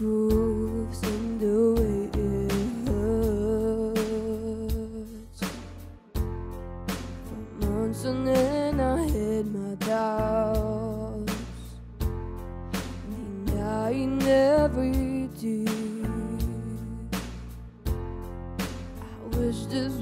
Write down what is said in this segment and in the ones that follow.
proofs in the way it hurts. For months on end, I had my doubts. Denying every deed. I wish this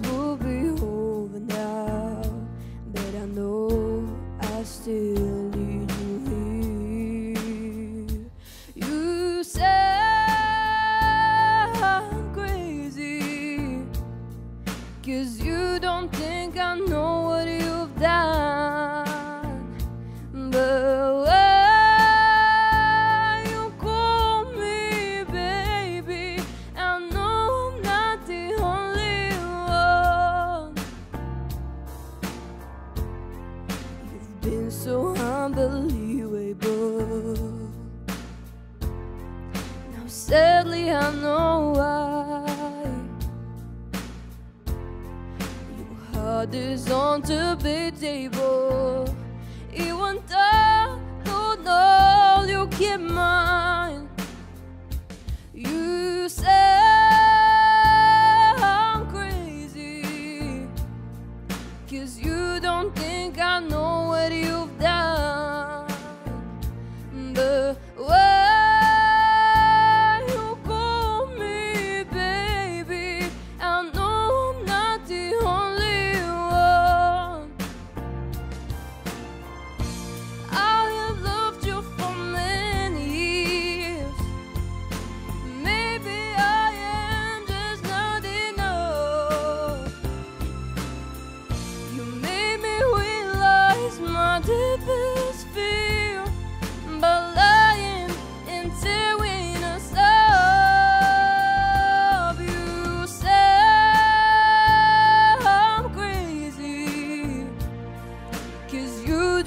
been so unbelievable. Now, sadly, I know why your heart is on the be table. Even though you know you keep mine, you said. Cause you don't think I know what you've done.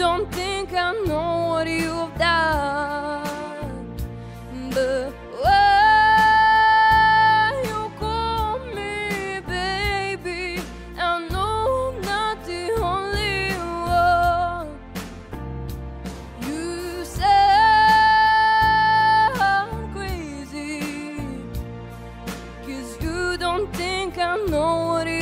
don't think I know what you've done, but when you call me baby, I know I'm not the only one. You say I'm crazy, cause you don't think I know what you.